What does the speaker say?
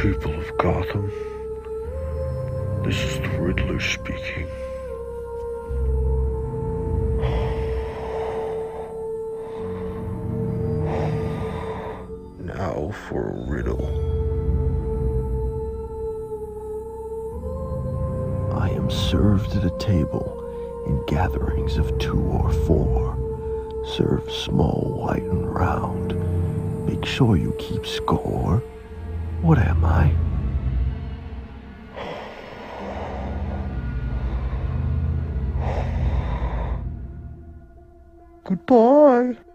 people of Gotham. This is the Riddler speaking. Now for a riddle. I am served at a table in gatherings of two or four. Serve small, white, and round. Make sure you keep score. What am I? Goodbye.